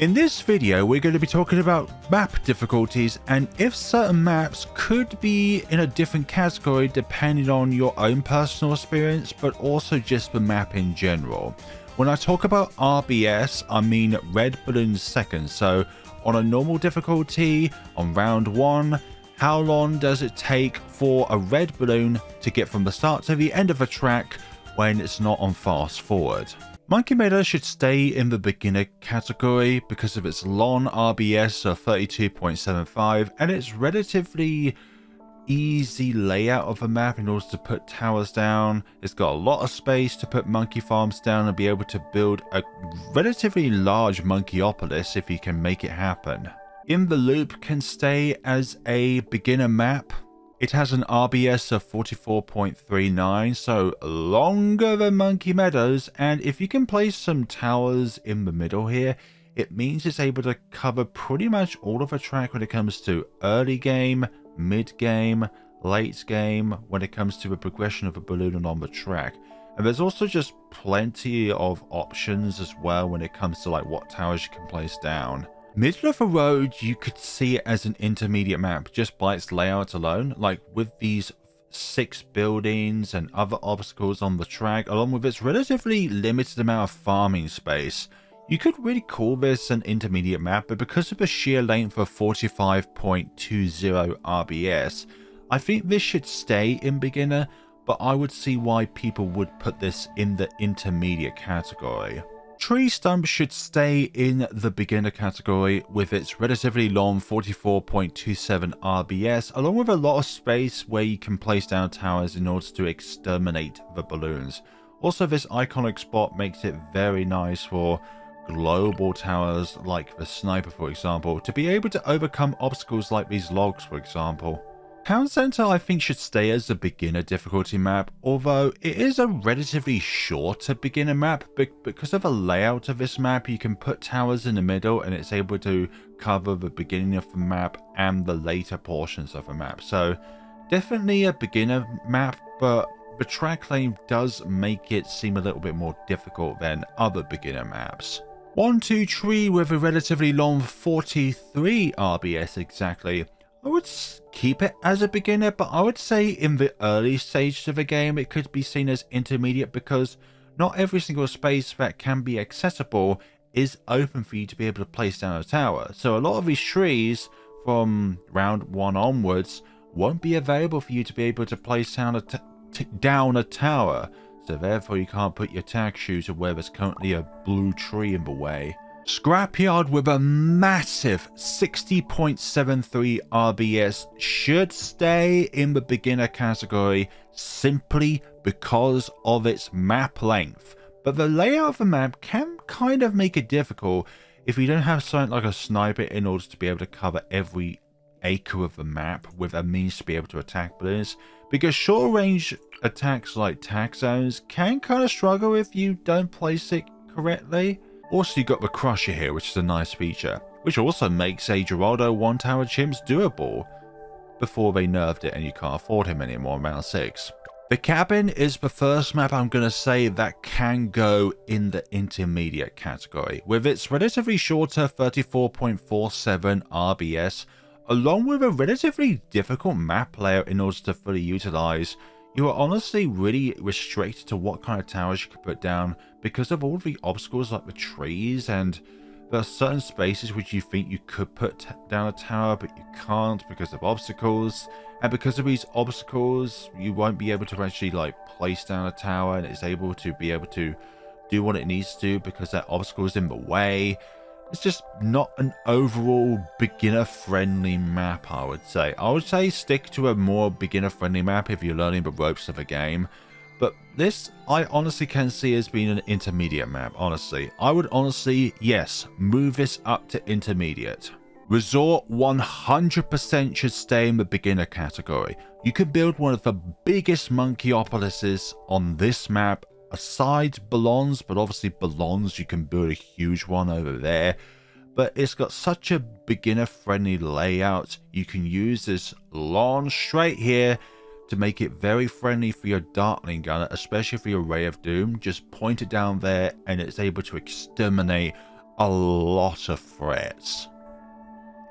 In this video, we're going to be talking about map difficulties and if certain maps could be in a different category depending on your own personal experience, but also just the map in general. When I talk about RBS, I mean Red Balloon Second. So on a normal difficulty, on round one, how long does it take for a red balloon to get from the start to the end of a track when it's not on fast forward? Monkey Meadow should stay in the beginner category because of its long RBS of 32.75 and its relatively easy layout of a map in order to put towers down. It's got a lot of space to put monkey farms down and be able to build a relatively large monkeyopolis if you can make it happen. In the Loop can stay as a beginner map it has an RBS of 44.39, so longer than Monkey Meadows, and if you can place some towers in the middle here, it means it's able to cover pretty much all of the track when it comes to early game, mid game, late game, when it comes to the progression of a balloon and on the track. And there's also just plenty of options as well when it comes to like what towers you can place down. Middle of the road, you could see it as an intermediate map just by its layout alone. Like with these six buildings and other obstacles on the track, along with its relatively limited amount of farming space. You could really call this an intermediate map, but because of the sheer length of 45.20 RBS, I think this should stay in beginner, but I would see why people would put this in the intermediate category. Tree Stump should stay in the beginner category with its relatively long 44.27 RBS along with a lot of space where you can place down towers in order to exterminate the balloons. Also this iconic spot makes it very nice for global towers like the sniper for example to be able to overcome obstacles like these logs for example. Town Center I think should stay as a beginner difficulty map, although it is a relatively shorter beginner map, because of the layout of this map you can put towers in the middle and it's able to cover the beginning of the map and the later portions of the map. So definitely a beginner map, but the track lane does make it seem a little bit more difficult than other beginner maps. 1 2 Tree with a relatively long 43 RBS exactly I would keep it as a beginner, but I would say in the early stages of a game, it could be seen as intermediate because not every single space that can be accessible is open for you to be able to place down a tower. So a lot of these trees from round one onwards won't be available for you to be able to place down a, down a tower. So therefore you can't put your tag shoes where there's currently a blue tree in the way. Scrapyard with a massive 60.73 RBS should stay in the beginner category simply because of its map length. But the layout of the map can kind of make it difficult if you don't have something like a sniper in order to be able to cover every acre of the map with a means to be able to attack balloons. Because short range attacks like tag zones can kind of struggle if you don't place it correctly. Also, you got the Crusher here, which is a nice feature, which also makes a Geraldo one tower chimps doable before they nerfed it and you can't afford him anymore in round 6. The cabin is the first map I'm going to say that can go in the intermediate category, with its relatively shorter 34.47 RBS, along with a relatively difficult map layout in order to fully utilize you are honestly really restricted to what kind of towers you can put down because of all the obstacles like the trees and there are certain spaces which you think you could put down a tower but you can't because of obstacles. And because of these obstacles you won't be able to actually like place down a tower and it's able to be able to do what it needs to because that obstacle is in the way it's just not an overall beginner friendly map, I would say. I would say stick to a more beginner friendly map if you're learning the ropes of a game. But this, I honestly can see as being an intermediate map, honestly. I would honestly, yes, move this up to intermediate. Resort 100% should stay in the beginner category. You could build one of the biggest monkeyopolises on this map aside Ballons, but obviously Ballons, you can build a huge one over there. But it's got such a beginner friendly layout. You can use this lawn straight here to make it very friendly for your Dartling gunner, especially for your Ray of Doom. Just point it down there and it's able to exterminate a lot of threats.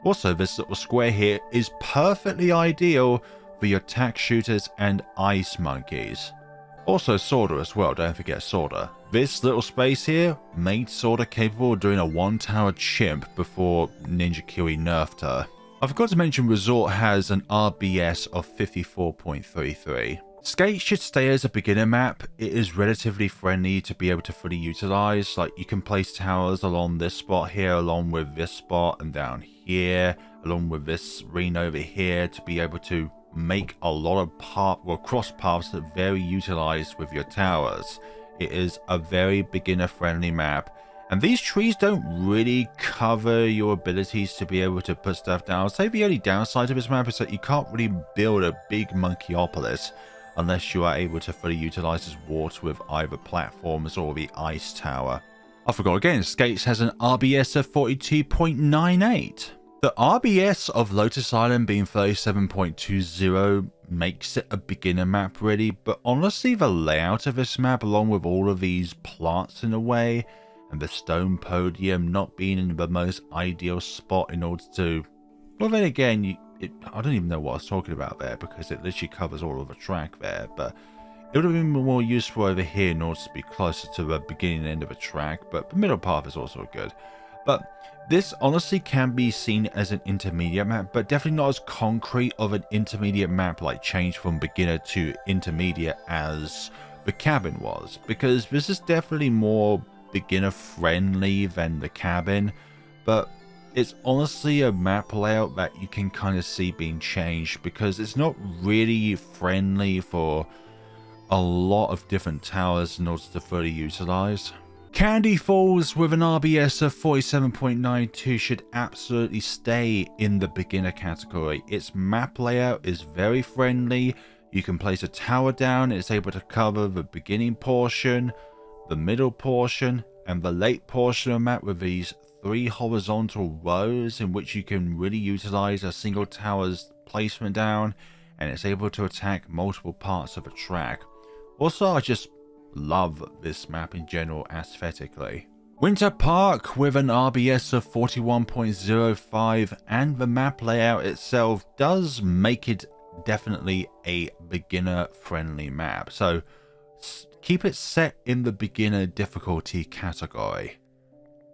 Also, this little square here is perfectly ideal for your tack shooters and ice monkeys. Also Sauda as well, don't forget Sauda. This little space here made Sauda capable of doing a one tower chimp before Ninja Kiwi nerfed her. I forgot to mention Resort has an RBS of 54.33. Skate should stay as a beginner map. It is relatively friendly to be able to fully utilize. Like you can place towers along this spot here, along with this spot and down here, along with this ring over here to be able to make a lot of path or cross paths that very utilized with your towers. It is a very beginner friendly map. And these trees don't really cover your abilities to be able to put stuff down. I'll say the only downside of this map is that you can't really build a big monkeyopolis unless you are able to fully utilize this water with either platforms or the ice tower. I forgot again, Skates has an RBS of 42.98. The RBS of Lotus Island being 37.20 makes it a beginner map really, but honestly the layout of this map along with all of these plants in a way, and the stone podium not being in the most ideal spot in order to... Well then again, you, it, I don't even know what I was talking about there because it literally covers all of the track there, but it would have been more useful over here in order to be closer to the beginning and end of a track, but the middle path is also good. But this honestly can be seen as an intermediate map, but definitely not as concrete of an intermediate map like change from beginner to intermediate as the cabin was, because this is definitely more beginner friendly than the cabin, but it's honestly a map layout that you can kind of see being changed because it's not really friendly for a lot of different towers in order to fully utilize. Candy Falls with an RBS of 47.92 should absolutely stay in the beginner category. Its map layout is very friendly. You can place a tower down, it's able to cover the beginning portion, the middle portion, and the late portion of the map with these three horizontal rows in which you can really utilize a single tower's placement down, and it's able to attack multiple parts of a track. Also, I just love this map in general aesthetically. Winter Park with an RBS of 41.05 and the map layout itself does make it definitely a beginner friendly map. So keep it set in the beginner difficulty category.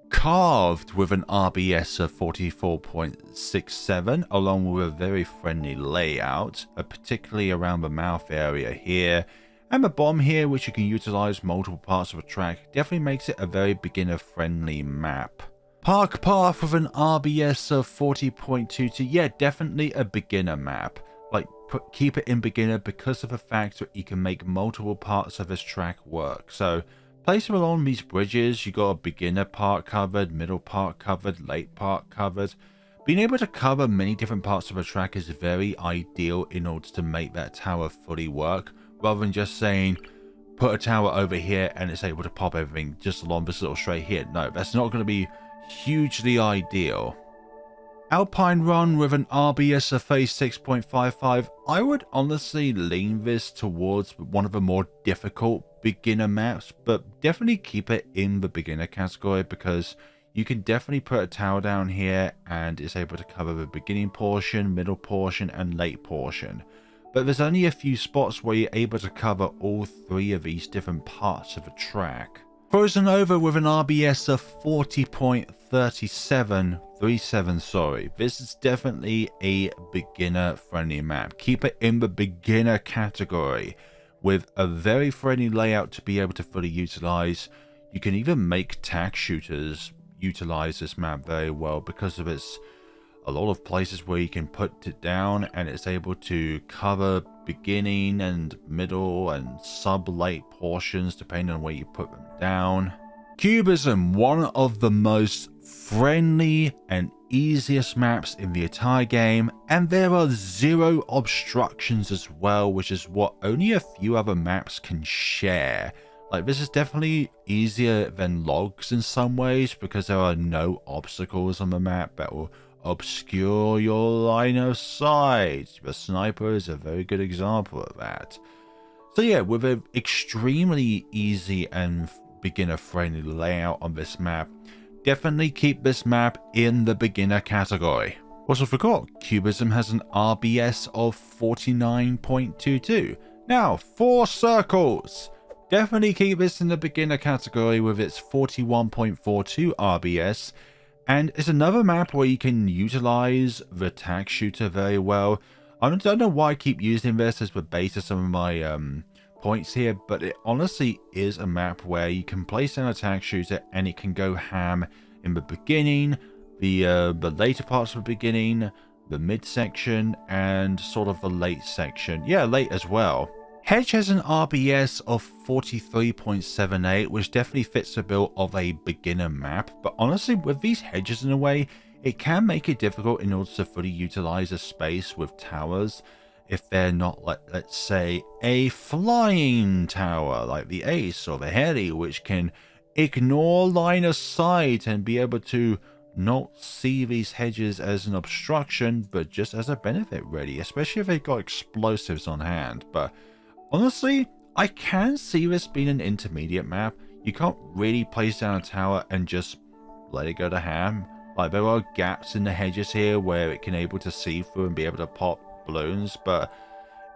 Carved with an RBS of 44.67 along with a very friendly layout, uh, particularly around the mouth area here and the bomb here, which you can utilize multiple parts of a track, definitely makes it a very beginner friendly map. Park Path with an RBS of 40.22, yeah, definitely a beginner map. Like, put, keep it in beginner because of the fact that you can make multiple parts of this track work. So, place it along these bridges, you got a beginner part covered, middle part covered, late part covered. Being able to cover many different parts of a track is very ideal in order to make that tower fully work rather than just saying put a tower over here and it's able to pop everything just along this little straight here. No, that's not going to be hugely ideal. Alpine Run with an RBS of phase 6.55. I would honestly lean this towards one of the more difficult beginner maps, but definitely keep it in the beginner category because you can definitely put a tower down here and it's able to cover the beginning portion, middle portion and late portion but there's only a few spots where you're able to cover all three of these different parts of a track. Frozen Over with an RBS of 40.37, 37 sorry. This is definitely a beginner friendly map. Keep it in the beginner category with a very friendly layout to be able to fully utilize. You can even make tack shooters utilize this map very well because of its a lot of places where you can put it down and it's able to cover beginning and middle and sub-late portions depending on where you put them down. Cubism, one of the most friendly and easiest maps in the entire game and there are zero obstructions as well which is what only a few other maps can share. Like this is definitely easier than logs in some ways because there are no obstacles on the map that will obscure your line of sight. The sniper is a very good example of that. So yeah, with an extremely easy and beginner friendly layout on this map, definitely keep this map in the beginner category. Also forgot, Cubism has an RBS of 49.22. Now, four circles. Definitely keep this in the beginner category with its 41.42 RBS. And it's another map where you can utilize the tack shooter very well. I don't know why I keep using this as the base of some of my um, points here, but it honestly is a map where you can place an attack shooter and it can go ham in the beginning, the uh, the later parts of the beginning, the midsection, and sort of the late section. Yeah, late as well. Hedge has an RBS of 43.78, which definitely fits the bill of a beginner map, but honestly, with these hedges in a way, it can make it difficult in order to fully utilize a space with towers if they're not, like, let's say, a flying tower like the Ace or the Heli, which can ignore line of sight and be able to not see these hedges as an obstruction, but just as a benefit, really, especially if they've got explosives on hand. But honestly, I can see this being an intermediate map. You can't really place down a tower and just let it go to ham. Like, there are gaps in the hedges here where it can able to see through and be able to pop balloons, but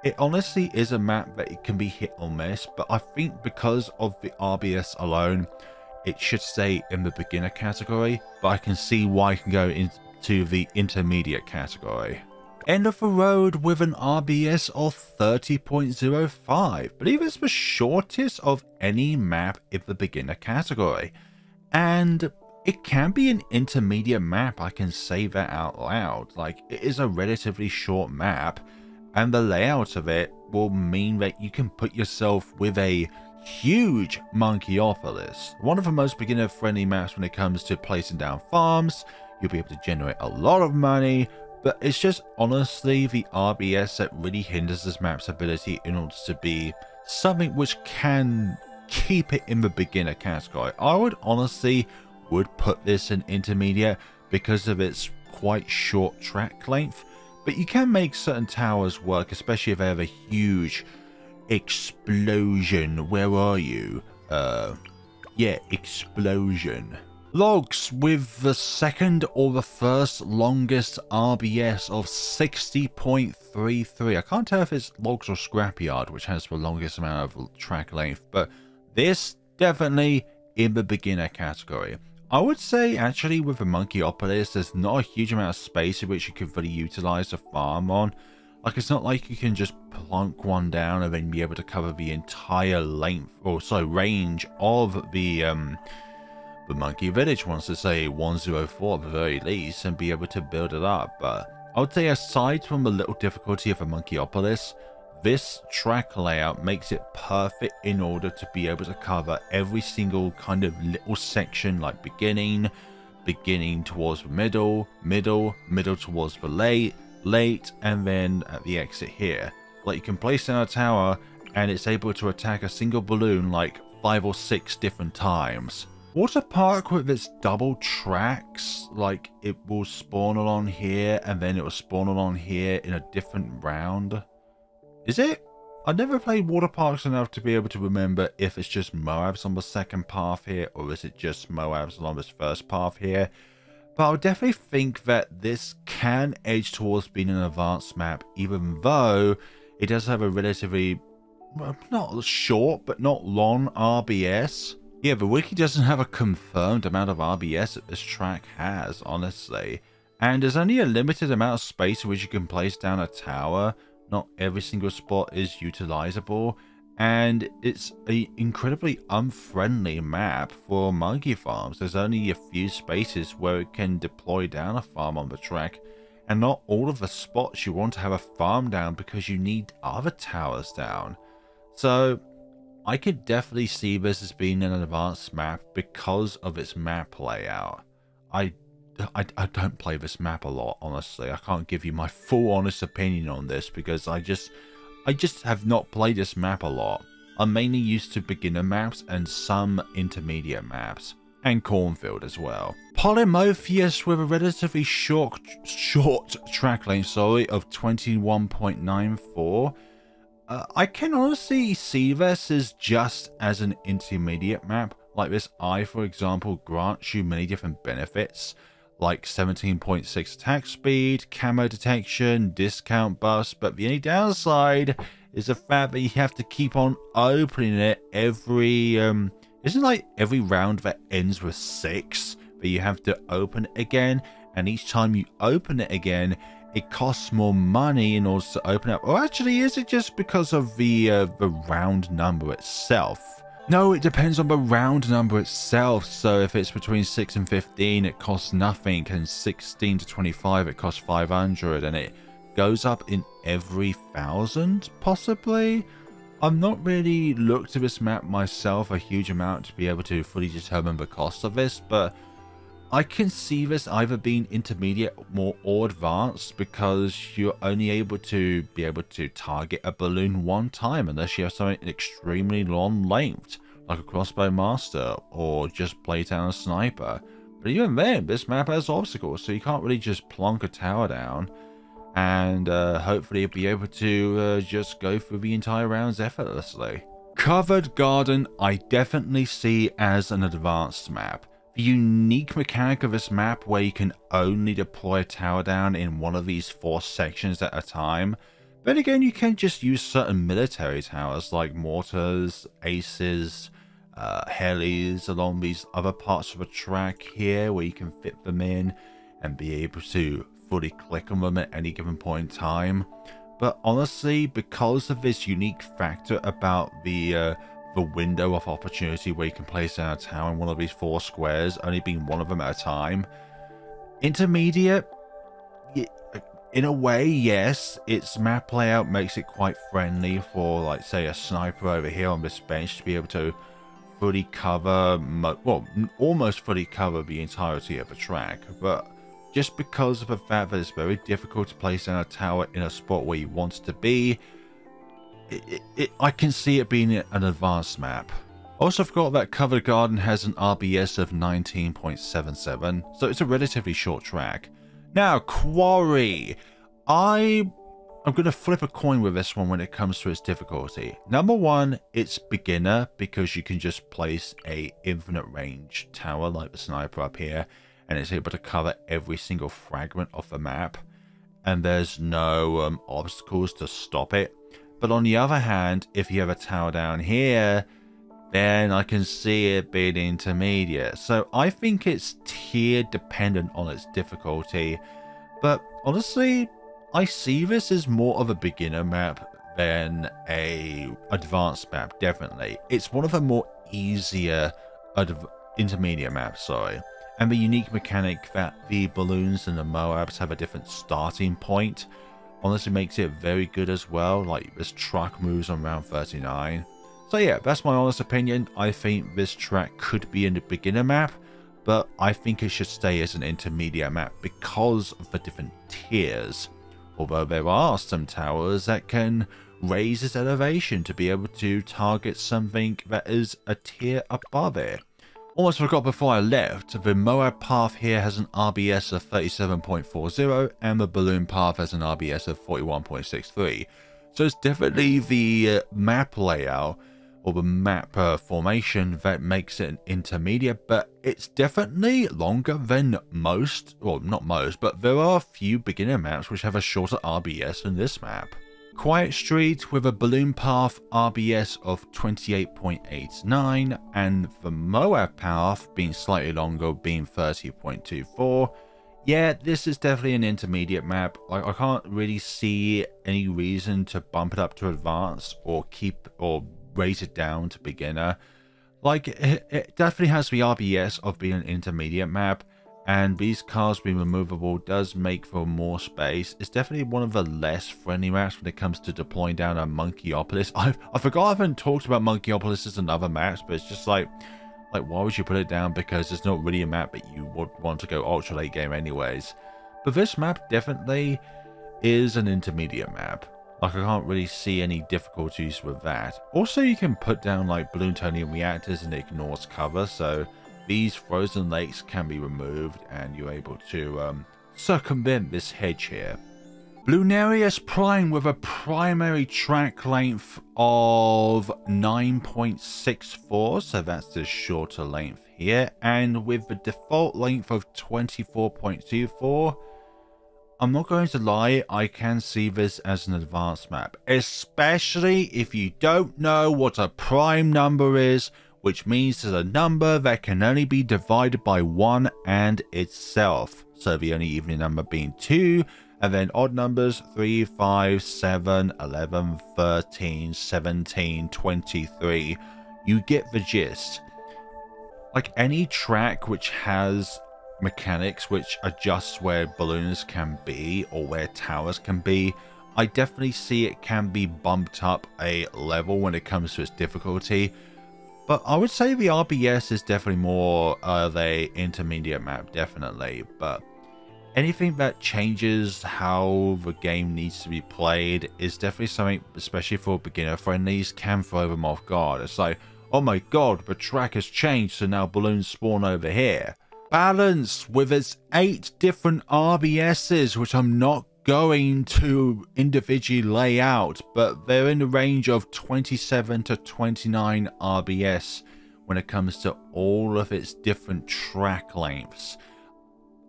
it honestly is a map that it can be hit or miss, but I think because of the RBS alone, it should stay in the beginner category, but I can see why it can go into the intermediate category. End of the road with an RBS of 30.05. Believe it's the shortest of any map in the beginner category. And it can be an intermediate map, I can say that out loud. Like, it is a relatively short map, and the layout of it will mean that you can put yourself with a huge Monkeyopolis. One of the most beginner friendly maps when it comes to placing down farms. You'll be able to generate a lot of money, but it's just honestly the RBS that really hinders this map's ability in order to be something which can keep it in the beginner category. I would honestly would put this in intermediate because of its quite short track length, but you can make certain towers work, especially if they have a huge explosion. Where are you? Uh, yeah, explosion. Logs with the second or the first longest RBS of 60.33. I can't tell if it's Logs or Scrapyard, which has the longest amount of track length, but this definitely in the beginner category. I would say actually with the Monkeyopolis, there's not a huge amount of space in which you can really utilize the farm on. Like it's not like you can just plunk one down and then be able to cover the entire length or so range of the um the monkey village wants to say 104 at the very least and be able to build it up. But I would say aside from the little difficulty of a Monkeyopolis, this track layout makes it perfect in order to be able to cover every single kind of little section like beginning, beginning towards the middle, middle, middle towards the late, late, and then at the exit here. Like you can place down a tower and it's able to attack a single balloon like five or six different times. Water Park with its double tracks, like it will spawn along here and then it will spawn along here in a different round. Is it? I never played water parks enough to be able to remember if it's just Moabs on the second path here or is it just Moabs along this first path here. But I would definitely think that this can edge towards being an advanced map, even though it does have a relatively, well, not short, but not long RBS. Yeah, the wiki doesn't have a confirmed amount of RBS that this track has, honestly. And there's only a limited amount of space in which you can place down a tower. Not every single spot is utilizable and it's an incredibly unfriendly map for monkey farms. There's only a few spaces where it can deploy down a farm on the track, and not all of the spots you want to have a farm down because you need other towers down. So I could definitely see this as being an advanced map because of its map layout. I, I, I don't play this map a lot, honestly. I can't give you my full honest opinion on this because I just I just have not played this map a lot. I'm mainly used to beginner maps and some intermediate maps. And Cornfield as well. Polymorpheus with a relatively short short track length, sorry, of 21.94. Uh, I can honestly see this as just as an intermediate map. Like this eye, for example, grants you many different benefits, like 17.6 attack speed, camo detection, discount buffs, but the only downside is the fact that you have to keep on opening it every, um, isn't like every round that ends with six, that you have to open it again, and each time you open it again, it costs more money in order to open up. Or actually, is it just because of the uh, the round number itself? No, it depends on the round number itself. So if it's between 6 and 15, it costs nothing. And 16 to 25, it costs 500. And it goes up in every thousand, possibly? I'm not really looked at this map myself a huge amount to be able to fully determine the cost of this, but I can see this either being intermediate more or advanced because you're only able to be able to target a balloon one time unless you have something extremely long length like a crossbow master or just play down a sniper. But even then, this map has obstacles so you can't really just plonk a tower down and uh, hopefully be able to uh, just go through the entire rounds effortlessly. Covered Garden I definitely see as an advanced map. The unique mechanic of this map where you can only deploy a tower down in one of these four sections at a time. But again, you can just use certain military towers like mortars, aces, uh, helis along these other parts of the track here where you can fit them in and be able to fully click on them at any given point in time. But honestly, because of this unique factor about the uh, the window of opportunity where you can place down a tower in one of these four squares, only being one of them at a time. Intermediate, in a way, yes, its map layout makes it quite friendly for, like, say, a sniper over here on this bench to be able to fully cover, well, almost fully cover the entirety of the track, but just because of the fact that it's very difficult to place down a tower in a spot where you want it to be, it, it, I can see it being an advanced map. Also forgot that Covered Garden has an RBS of 19.77, so it's a relatively short track. Now, Quarry. I I'm going to flip a coin with this one when it comes to its difficulty. Number one, it's beginner because you can just place a infinite range tower like the sniper up here and it's able to cover every single fragment of the map and there's no um, obstacles to stop it. But on the other hand, if you have a tower down here, then I can see it being intermediate. So I think it's tier dependent on its difficulty. But honestly, I see this as more of a beginner map than a advanced map, definitely. It's one of the more easier intermediate maps, sorry. And the unique mechanic that the balloons and the Moabs have a different starting point honestly makes it very good as well. Like this track moves on round 39. So yeah, that's my honest opinion. I think this track could be in the beginner map, but I think it should stay as an intermediate map because of the different tiers. Although there are some towers that can raise its elevation to be able to target something that is a tier above it. Almost forgot before I left, the Moab path here has an RBS of 37.40 and the balloon path has an RBS of 41.63. So it's definitely the uh, map layout or the map uh, formation that makes it an intermediate, but it's definitely longer than most, well not most, but there are a few beginner maps which have a shorter RBS than this map. Quiet Street with a balloon path RBS of 28.89 and the Moab path being slightly longer being 30.24. Yeah, this is definitely an intermediate map. Like I can't really see any reason to bump it up to advanced or keep or raise it down to beginner. Like it, it definitely has the RBS of being an intermediate map and these cars being removable does make for more space. It's definitely one of the less friendly maps when it comes to deploying down a Monkeyopolis. I, I forgot I haven't talked about Monkeyopolis in other maps, but it's just like, like why would you put it down? Because it's not really a map that you would want to go ultra late game anyways. But this map definitely is an intermediate map. Like I can't really see any difficulties with that. Also you can put down like plutonium reactors and it ignores cover, so these frozen lakes can be removed and you're able to um, circumvent this hedge here. Bloonarius Prime with a primary track length of 9.64, so that's the shorter length here, and with the default length of 24.24, I'm not going to lie, I can see this as an advanced map, especially if you don't know what a prime number is, which means there's a number that can only be divided by 1 and itself. So the only even number being 2, and then odd numbers 3, 5, 7, 11, 13, 17, 23. You get the gist. Like any track which has mechanics which adjusts where balloons can be or where towers can be, I definitely see it can be bumped up a level when it comes to its difficulty. But I would say the RBS is definitely more of a intermediate map, definitely. But anything that changes how the game needs to be played is definitely something, especially for beginner friendlies, can throw them off guard. It's like, oh my god, the track has changed, so now balloons spawn over here. Balance with its eight different RBSs, which I'm not going to individually lay out, but they're in the range of 27 to 29 RBS when it comes to all of its different track lengths.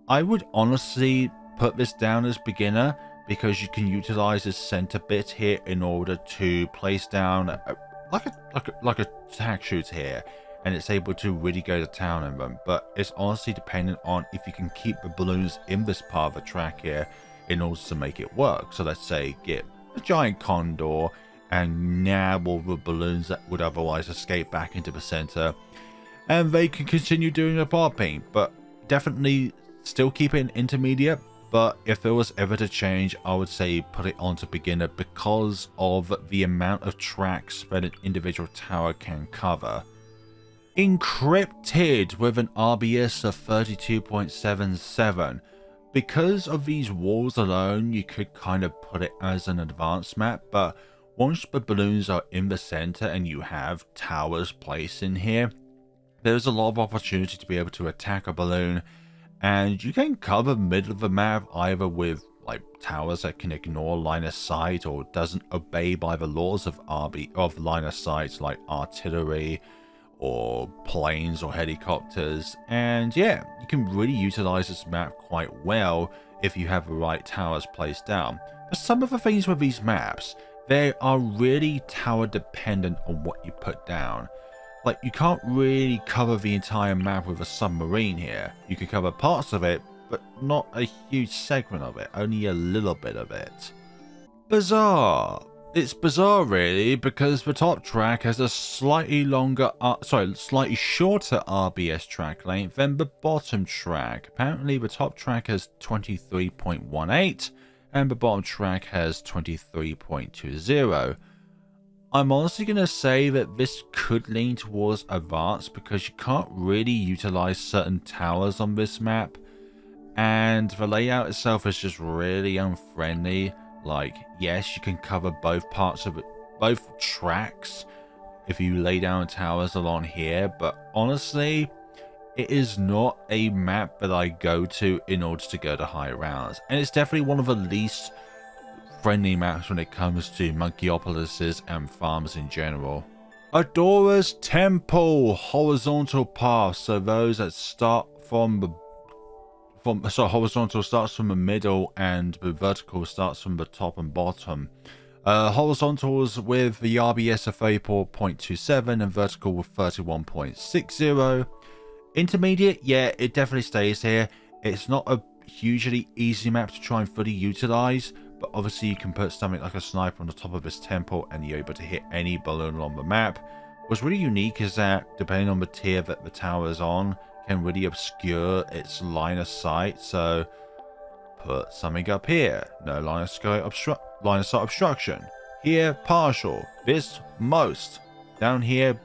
I would honestly put this down as beginner because you can utilize this center bit here in order to place down a, like a like a like a tack shoot here and it's able to really go to town in them but it's honestly dependent on if you can keep the balloons in this part of the track here in order to make it work so let's say get a giant condor and nab all the balloons that would otherwise escape back into the center and they can continue doing the popping but definitely Still keep it in intermediate, but if it was ever to change, I would say put it onto beginner because of the amount of tracks that an individual tower can cover. Encrypted with an RBS of 32.77. Because of these walls alone, you could kind of put it as an advanced map, but once the balloons are in the center and you have towers placed in here, there's a lot of opportunity to be able to attack a balloon. And you can cover middle of the map either with like towers that can ignore line of sight or doesn't obey by the laws of RB of line of sight like artillery or planes or helicopters and yeah you can really utilize this map quite well if you have the right towers placed down but some of the things with these maps they are really tower dependent on what you put down like, you can't really cover the entire map with a submarine here. You can cover parts of it, but not a huge segment of it, only a little bit of it. Bazaar. It's bizarre really because the top track has a slightly longer, uh, sorry, slightly shorter RBS track length than the bottom track. Apparently the top track has 23.18 and the bottom track has 23.20. I'm honestly going to say that this could lean towards advanced because you can't really utilize certain towers on this map. And the layout itself is just really unfriendly. Like, yes, you can cover both parts of it, both tracks if you lay down towers along here. But honestly, it is not a map that I go to in order to go to high rounds. And it's definitely one of the least friendly maps when it comes to Monkeypolises and farms in general. Adora's Temple horizontal paths, so those that start from the from so horizontal starts from the middle and the vertical starts from the top and bottom. Uh, horizontals with the RBS of 34.27 and vertical with 31.60. Intermediate, yeah, it definitely stays here. It's not a hugely easy map to try and fully utilize, but obviously you can put something like a sniper on the top of this temple and you're able to hit any balloon on the map. What's really unique is that depending on the tier that the tower is on, can really obscure its line of sight. So put something up here, no line of sight, obstru line of sight obstruction. Here, partial. This, most. Down here,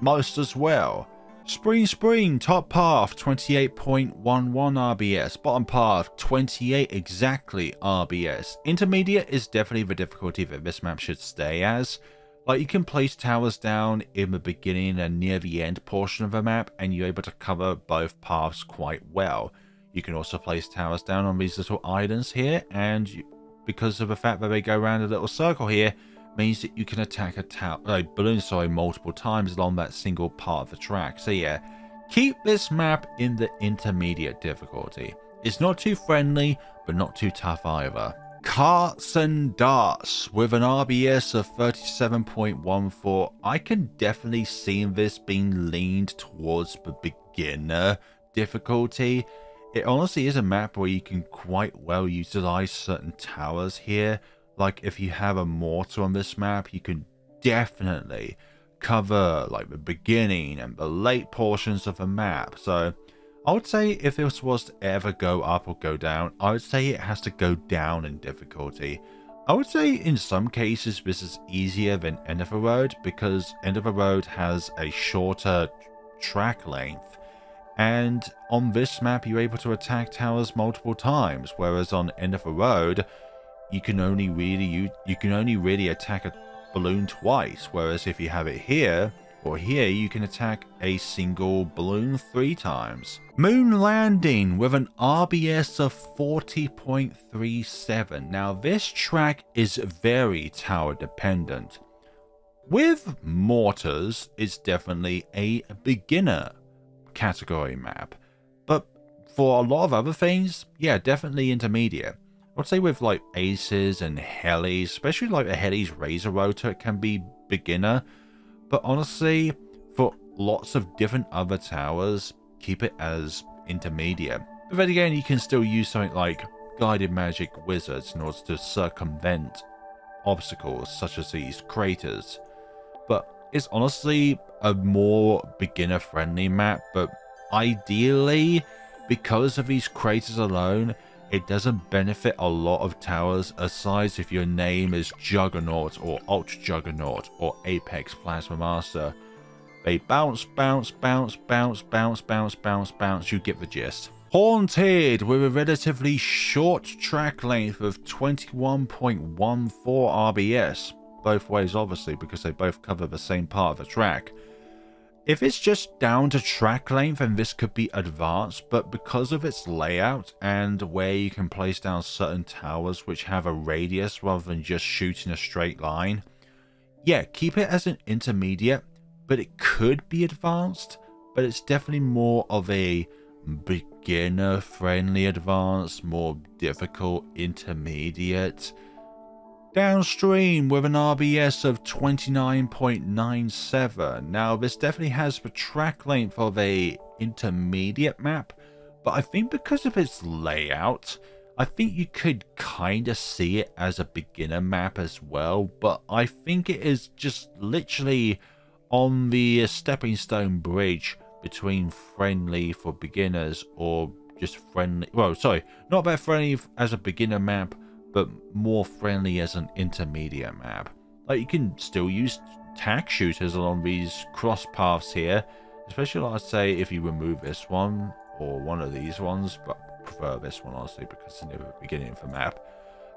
most as well. Spring Spring, top path 28.11 RBS, bottom path 28 exactly RBS. Intermediate is definitely the difficulty that this map should stay as. Like you can place towers down in the beginning and near the end portion of the map and you're able to cover both paths quite well. You can also place towers down on these little islands here and you, because of the fact that they go around a little circle here means that you can attack a tower, balloon, sorry, multiple times along that single part of the track. So yeah, keep this map in the intermediate difficulty. It's not too friendly, but not too tough either. Karts and Darts with an RBS of 37.14. I can definitely see this being leaned towards the beginner difficulty. It honestly is a map where you can quite well utilize certain towers here. Like if you have a mortar on this map, you can definitely cover like the beginning and the late portions of the map. So I would say if this was to ever go up or go down, I would say it has to go down in difficulty. I would say in some cases this is easier than End of the Road because End of the Road has a shorter track length and on this map you're able to attack towers multiple times whereas on End of the Road you can only really you, you can only really attack a balloon twice whereas if you have it here or here you can attack a single balloon three times. Moon Landing with an RBS of 40.37. Now this track is very tower dependent. With mortars, it's definitely a beginner category map. But for a lot of other things, yeah, definitely intermediate. I would say with like aces and helis, especially like a heli's razor rotor, it can be beginner. But honestly, for lots of different other towers, keep it as intermediate. But then again, you can still use something like guided magic wizards in order to circumvent obstacles such as these craters. But it's honestly a more beginner friendly map, but ideally, because of these craters alone, it doesn't benefit a lot of towers aside if your name is Juggernaut or Ultra Juggernaut or Apex Plasma Master. They bounce, bounce, bounce, bounce, bounce, bounce, bounce, bounce, you get the gist. Haunted with a relatively short track length of 21.14 RBS. Both ways obviously because they both cover the same part of the track. If it's just down to track length, then this could be advanced, but because of its layout and where you can place down certain towers which have a radius rather than just shooting a straight line, yeah, keep it as an intermediate, but it could be advanced, but it's definitely more of a beginner friendly advanced, more difficult intermediate downstream with an RBS of 29.97. Now this definitely has the track length of a intermediate map, but I think because of its layout, I think you could kind of see it as a beginner map as well, but I think it is just literally on the stepping stone bridge between friendly for beginners or just friendly, well sorry, not about friendly as a beginner map, but more friendly as an intermediate map. Like you can still use tack shooters along these cross paths here, especially I'd say if you remove this one or one of these ones, but I prefer this one honestly because it's near the beginning of the map.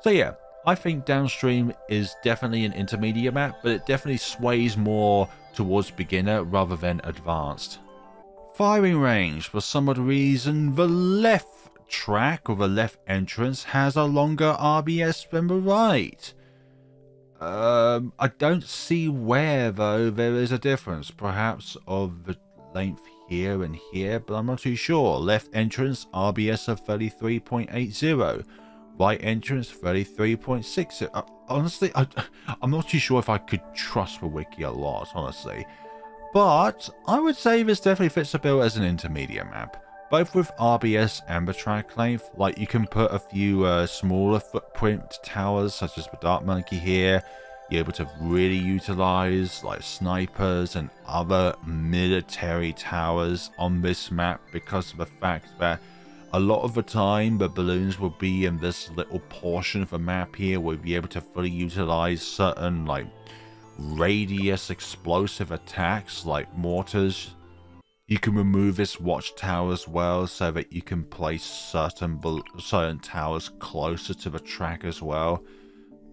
So yeah, I think downstream is definitely an intermediate map, but it definitely sways more towards beginner rather than advanced. Firing range, for some odd reason, the left track or the left entrance has a longer RBS than the right. Um, I don't see where, though, there is a difference. Perhaps of the length here and here, but I'm not too sure. Left entrance, RBS of 33.80. Right entrance, 33.60. Uh, honestly, I, I'm not too sure if I could trust the wiki a lot, honestly. But I would say this definitely fits the bill as an intermediate map both with RBS and the length. Like you can put a few uh, smaller footprint towers such as the Dart Monkey here. You're able to really utilize like snipers and other military towers on this map because of the fact that a lot of the time the balloons will be in this little portion of the map here we'll be able to fully utilize certain like radius explosive attacks like mortars you can remove this watchtower as well so that you can place certain, certain towers closer to the track as well.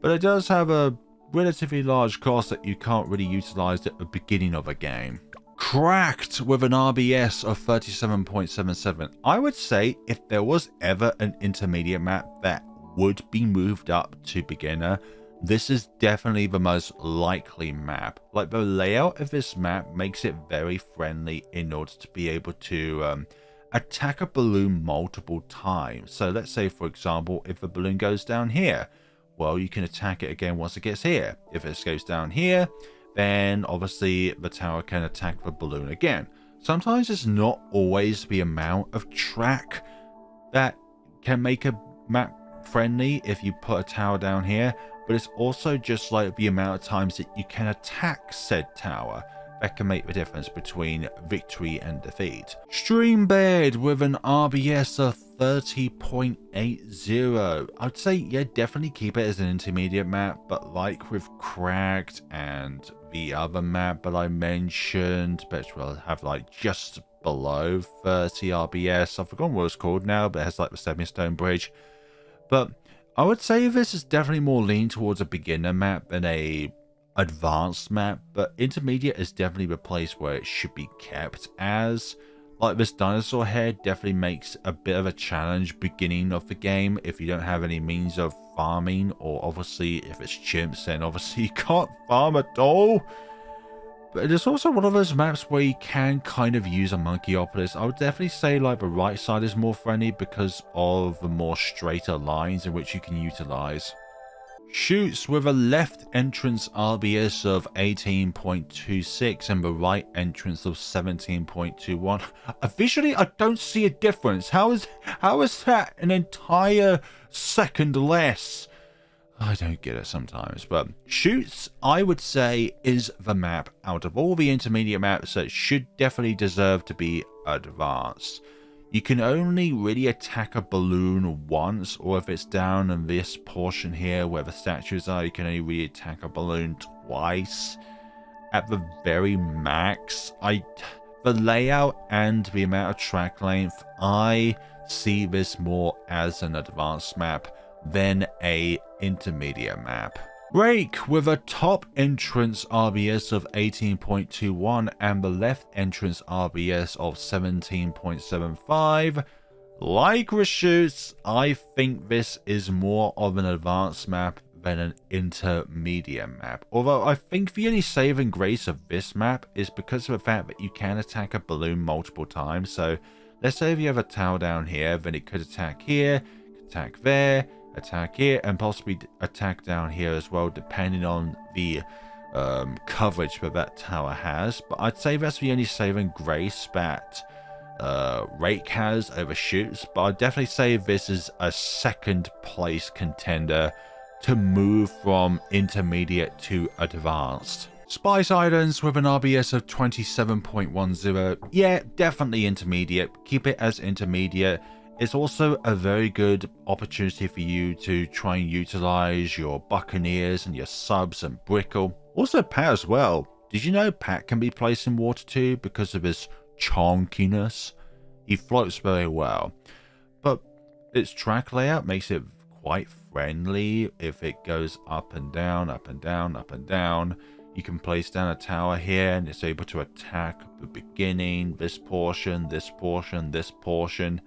But it does have a relatively large cost that you can't really utilize at the beginning of a game. Cracked with an RBS of 37.77. I would say if there was ever an intermediate map that would be moved up to beginner, this is definitely the most likely map. Like the layout of this map makes it very friendly in order to be able to um, attack a balloon multiple times. So let's say, for example, if a balloon goes down here, well, you can attack it again once it gets here. If it goes down here, then obviously the tower can attack the balloon again. Sometimes it's not always the amount of track that can make a map friendly if you put a tower down here, but it's also just like the amount of times that you can attack said tower that can make the difference between victory and defeat. Streambed with an RBS of 30.80. I'd say, yeah, definitely keep it as an intermediate map, but like with Cracked and the other map that I mentioned, which will have like just below 30 RBS. I've forgotten what it's called now, but it has like the stepping stone bridge. But I would say this is definitely more lean towards a beginner map than a advanced map, but intermediate is definitely the place where it should be kept as. Like this dinosaur head definitely makes a bit of a challenge beginning of the game if you don't have any means of farming or obviously if it's chimps then obviously you can't farm at all but it's also one of those maps where you can kind of use a Monkeyopolis. I would definitely say like the right side is more friendly because of the more straighter lines in which you can utilize. Chutes with a left entrance RBS of 18.26 and the right entrance of 17.21. Uh, visually, I don't see a difference. How is how is that an entire second less? I don't get it sometimes, but Chutes, I would say, is the map out of all the intermediate maps that should definitely deserve to be advanced. You can only really attack a balloon once, or if it's down in this portion here where the statues are, you can only really attack a balloon twice. At the very max, I, the layout and the amount of track length, I see this more as an advanced map than a intermediate map. Rake with a top entrance RBS of 18.21 and the left entrance RBS of 17.75. Like Reshoots, I think this is more of an advanced map than an intermediate map. Although I think the only saving grace of this map is because of the fact that you can attack a balloon multiple times. So let's say if you have a tower down here, then it could attack here, attack there, attack here and possibly attack down here as well depending on the um, coverage that that tower has but I'd say that's the only saving grace that uh, Rake has over Chutes but I'd definitely say this is a second place contender to move from intermediate to advanced. Spice Islands with an RBS of 27.10. Yeah, definitely intermediate. Keep it as intermediate. It's also a very good opportunity for you to try and utilize your Buccaneers and your subs and Brickell. Also Pat as well. Did you know Pat can be placed in water too because of his chonkiness? He floats very well. But its track layout makes it quite friendly if it goes up and down, up and down, up and down. You can place down a tower here and it's able to attack the beginning, this portion, this portion, this portion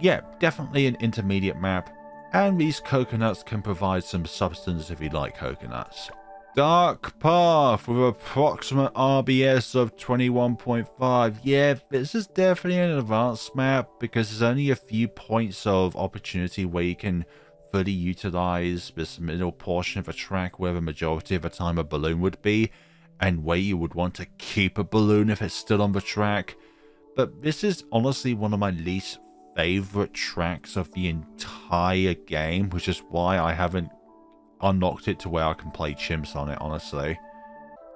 yeah, definitely an intermediate map. And these coconuts can provide some substance if you like coconuts. Dark Path with approximate RBS of 21.5. Yeah, this is definitely an advanced map because there's only a few points of opportunity where you can fully utilize this middle portion of a track where the majority of the time a balloon would be and where you would want to keep a balloon if it's still on the track. But this is honestly one of my least favorite tracks of the entire game, which is why I haven't unlocked it to where I can play chimps on it, honestly.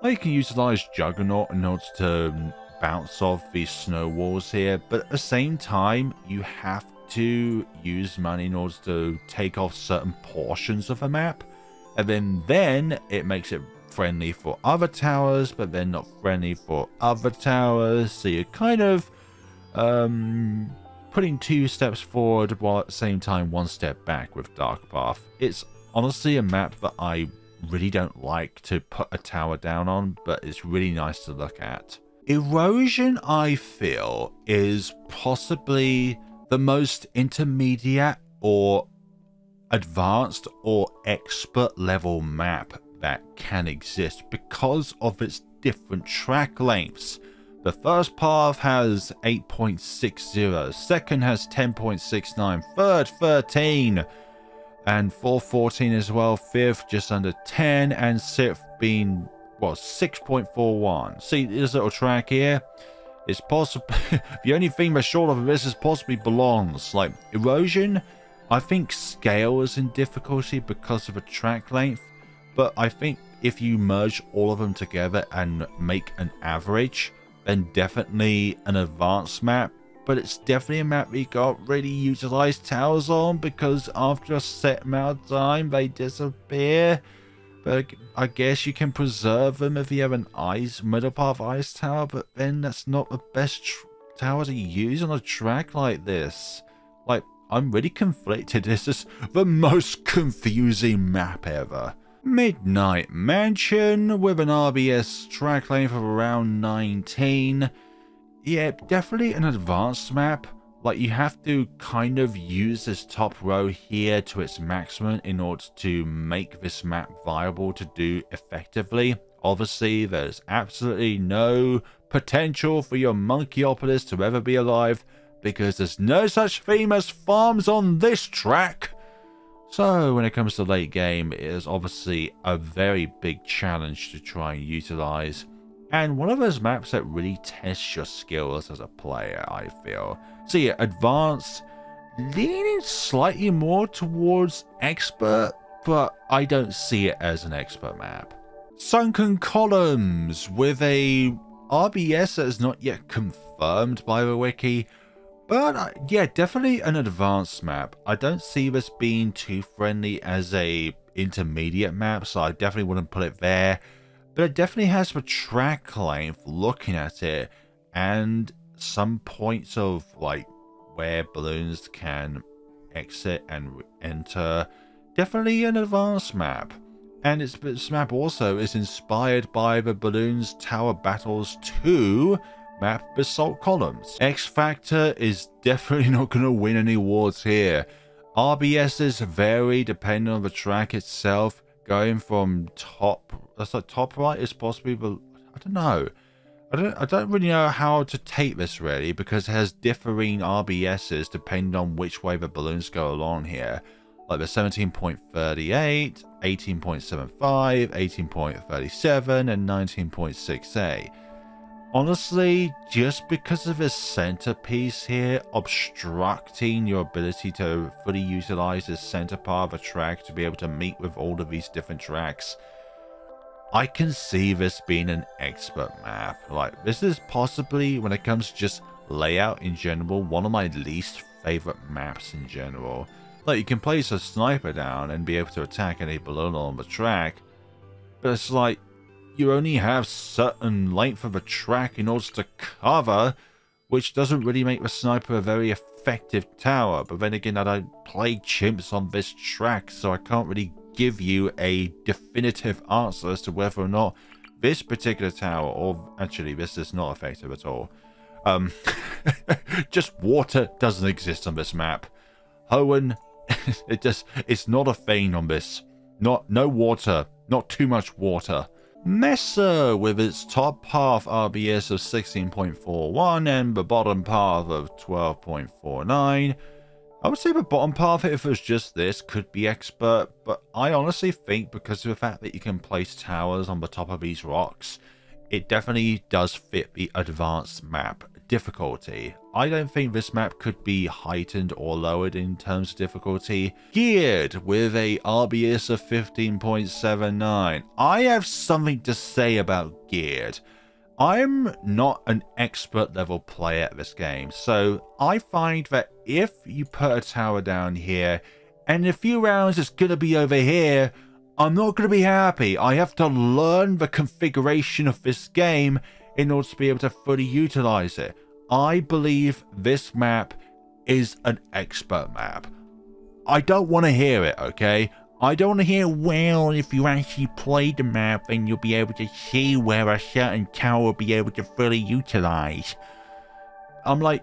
I can utilize Juggernaut in order to bounce off these snow walls here, but at the same time, you have to use money in order to take off certain portions of a map, and then then it makes it friendly for other towers, but then not friendly for other towers, so you're kind of um, putting two steps forward while at the same time one step back with Dark Path. It's honestly a map that I really don't like to put a tower down on, but it's really nice to look at. Erosion, I feel, is possibly the most intermediate or advanced or expert level map that can exist because of its different track lengths. The first path has 8.60, second has 10.69, third 13, and fourth 14 as well, fifth just under 10, and sixth being, well, 6.41. See this little track here? It's possible, the only thing that's short of this is possibly Blons. Like, erosion, I think scale is in difficulty because of a track length, but I think if you merge all of them together and make an average, then definitely an advanced map. But it's definitely a map we got really utilized towers on because after a set amount of time they disappear. But I guess you can preserve them if you have an ice middle path ice tower, but then that's not the best tower to use on a track like this. Like, I'm really conflicted. This is the most confusing map ever. Midnight Mansion with an RBS track length of around 19. Yeah, definitely an advanced map. Like you have to kind of use this top row here to its maximum in order to make this map viable to do effectively. Obviously, there's absolutely no potential for your Monkeyopolis to ever be alive because there's no such thing as farms on this track. So when it comes to late game, it is obviously a very big challenge to try and utilize. And one of those maps that really tests your skills as a player, I feel. So yeah, advanced, leaning slightly more towards expert, but I don't see it as an expert map. Sunken Columns with a RBS that is not yet confirmed by the wiki, but uh, yeah, definitely an advanced map. I don't see this being too friendly as a intermediate map, so I definitely wouldn't put it there. But it definitely has the track length looking at it and some points of like where balloons can exit and enter. Definitely an advanced map. And its, its map also is inspired by the Bloons Tower Battles 2 map basalt columns. X Factor is definitely not going to win any awards here. RBSs vary depending on the track itself, going from top, that's like top right is possibly, but I don't know. I don't, I don't really know how to take this really because it has differing RBSs depending on which way the balloons go along here. Like the 17.38, 18.75, 18.37 and 19.68. Honestly, just because of his centerpiece here obstructing your ability to fully utilize this center part of a track to be able to meet with all of these different tracks, I can see this being an expert map. Like, this is possibly, when it comes to just layout in general, one of my least favorite maps in general. Like, you can place a sniper down and be able to attack any balloon on the track, but it's like, you only have certain length of a track in order to cover, which doesn't really make the sniper a very effective tower. But then again, I don't play chimps on this track, so I can't really give you a definitive answer as to whether or not this particular tower, or actually this is not effective at all. Um, just water doesn't exist on this map. Hoenn, it just, it's not a thing on this. Not, no water, not too much water. Mesa with its top half RBS of 16.41 and the bottom path of 12.49. I would say the bottom path, if it was just this, could be expert, but I honestly think because of the fact that you can place towers on the top of these rocks, it definitely does fit the advanced map difficulty. I don't think this map could be heightened or lowered in terms of difficulty. Geared with a RBS of 15.79. I have something to say about Geared. I'm not an expert level player at this game, so I find that if you put a tower down here, and in a few rounds it's going to be over here, I'm not going to be happy. I have to learn the configuration of this game in order to be able to fully utilize it. I believe this map is an expert map. I don't want to hear it, okay? I don't want to hear, well, if you actually play the map, then you'll be able to see where a certain tower will be able to fully utilize. I'm like,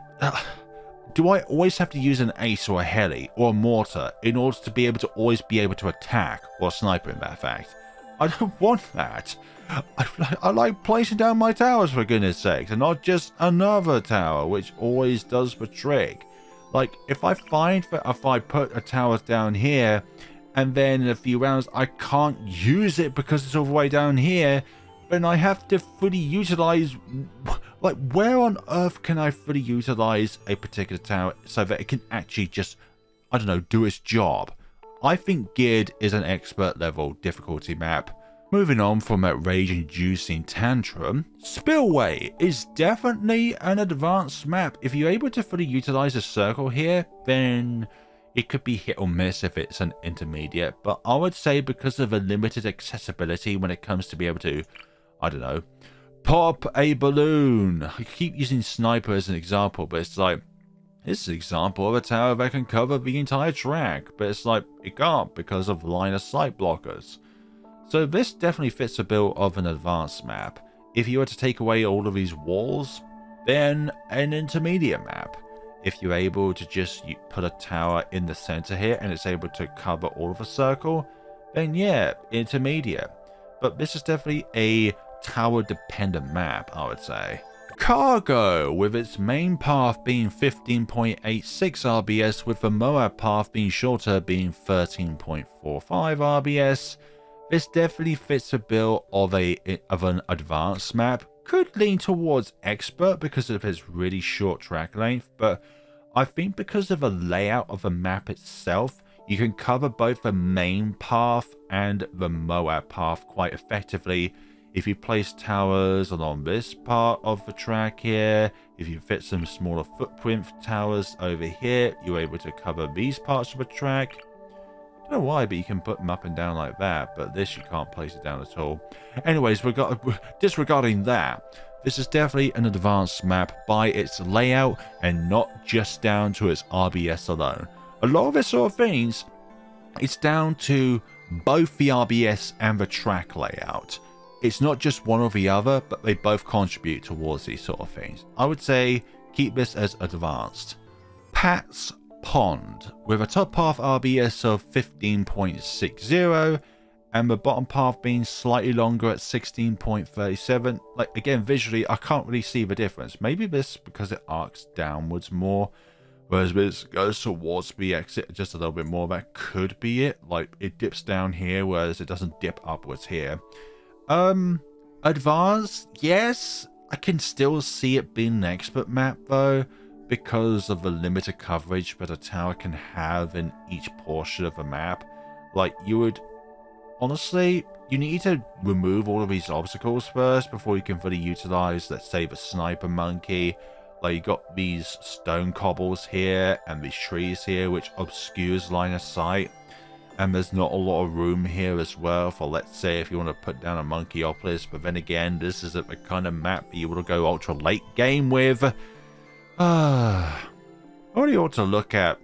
do I always have to use an ace or a heli or a mortar in order to be able to always be able to attack or sniper in that fact? I don't want that. I, I like placing down my towers for goodness sakes and not just another tower which always does the trick. Like if I find that if I put a tower down here and then in a few rounds I can't use it because it's all the way down here, then I have to fully utilize like, where on earth can I fully utilize a particular tower so that it can actually just, I don't know, do its job? I think Geared is an expert level difficulty map. Moving on from that rage-inducing tantrum, Spillway is definitely an advanced map. If you're able to fully utilize a circle here, then it could be hit or miss if it's an intermediate, but I would say because of the limited accessibility when it comes to be able to, I don't know, Pop a balloon. I keep using sniper as an example, but it's like, this is an example of a tower that can cover the entire track, but it's like, it can't because of line of sight blockers. So this definitely fits the bill of an advanced map. If you were to take away all of these walls, then an intermediate map. If you're able to just put a tower in the center here and it's able to cover all of a circle, then yeah, intermediate. But this is definitely a tower dependent map, I would say. Cargo, with its main path being 15.86 RBS, with the Moab path being shorter being 13.45 RBS. This definitely fits the bill of a of an advanced map. Could lean towards expert because of its really short track length, but I think because of the layout of the map itself, you can cover both the main path and the Moab path quite effectively if you place towers along this part of the track here, if you fit some smaller footprint towers over here, you're able to cover these parts of the track. Don't know why, but you can put them up and down like that, but this you can't place it down at all. Anyways, got, disregarding that, this is definitely an advanced map by its layout and not just down to its RBS alone. A lot of this sort of things, it's down to both the RBS and the track layout it's not just one or the other, but they both contribute towards these sort of things. I would say keep this as advanced. Pat's Pond, with a top path RBS of 15.60 and the bottom path being slightly longer at 16.37. Like again, visually, I can't really see the difference. Maybe this because it arcs downwards more, whereas this goes towards the exit just a little bit more. That could be it. Like it dips down here, whereas it doesn't dip upwards here. Um, advanced, yes. I can still see it being an expert map though, because of the limited coverage that a tower can have in each portion of a map. Like, you would, honestly, you need to remove all of these obstacles first before you can fully utilize, let's say, the sniper monkey. Like, you got these stone cobbles here and these trees here, which obscures line of sight and there's not a lot of room here as well for let's say if you want to put down a Monkeyopolis but then again this isn't the kind of map you want to go ultra late game with uh, only ought to look at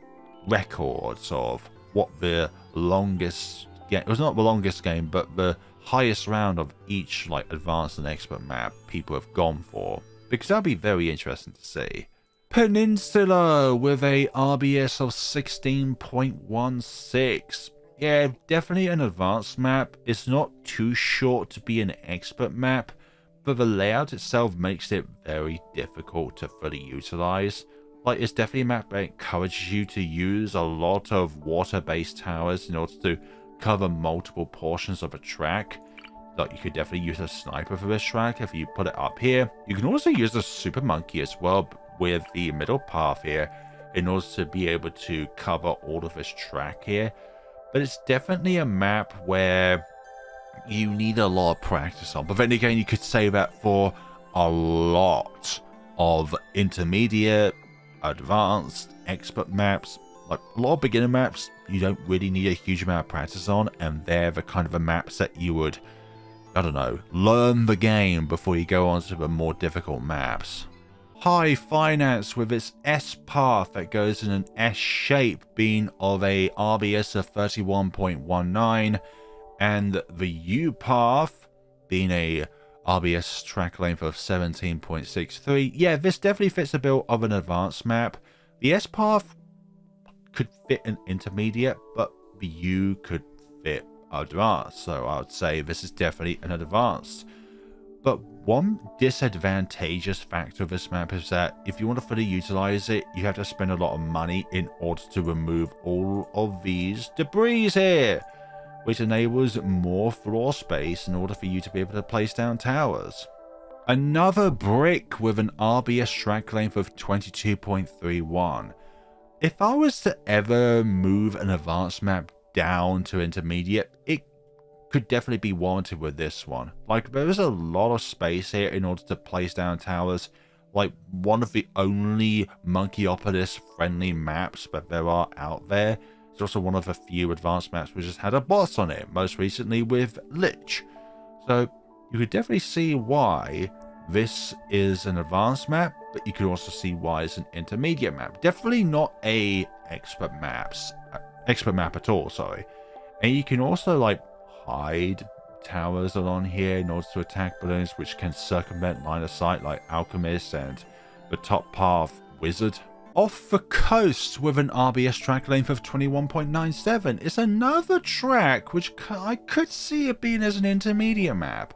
records of what the longest game it was not the longest game but the highest round of each like advanced and expert map people have gone for. Because that'd be very interesting to see. Peninsula with a RBS of 16.16 yeah, definitely an advanced map. It's not too short to be an expert map, but the layout itself makes it very difficult to fully utilize. Like, it's definitely a map that encourages you to use a lot of water-based towers in order to cover multiple portions of a track. Like, you could definitely use a sniper for this track if you put it up here. You can also use a super monkey as well with the middle path here in order to be able to cover all of this track here. But it's definitely a map where you need a lot of practice on. But then again, you could say that for a lot of intermediate, advanced, expert maps. Like a lot of beginner maps, you don't really need a huge amount of practice on, and they're the kind of a maps that you would, I don't know, learn the game before you go on to the more difficult maps. High Finance with its S path that goes in an S shape being of a RBS of 31.19 and the U path being a RBS track length of 17.63. Yeah, this definitely fits the bill of an advanced map. The S path could fit an intermediate, but the U could fit advanced. So I would say this is definitely an advanced. But one disadvantageous factor of this map is that if you want to fully utilize it, you have to spend a lot of money in order to remove all of these debris here, which enables more floor space in order for you to be able to place down towers. Another brick with an RBS track length of 22.31. If I was to ever move an advanced map down to intermediate, it could definitely be warranted with this one. Like, there is a lot of space here in order to place down towers. Like, one of the only Monkeyopolis friendly maps that there are out there. It's also one of the few advanced maps which has had a boss on it, most recently with Lich. So, you could definitely see why this is an advanced map, but you could also see why it's an intermediate map. Definitely not a expert maps, expert map at all, sorry. And you can also, like, hide towers along here in order to attack balloons which can circumvent line of sight like Alchemist and the top path Wizard. Off the coast with an RBS track length of 21.97 is another track which I could see it being as an intermediate map.